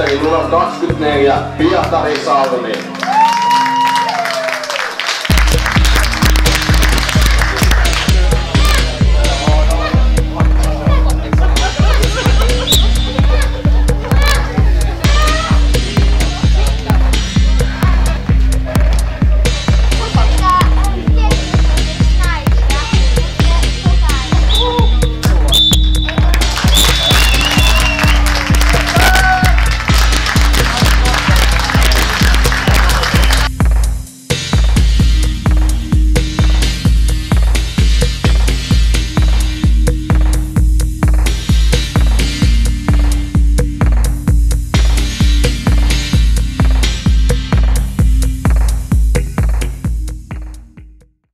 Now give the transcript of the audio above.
mestari numero 24, Pietari Salmi.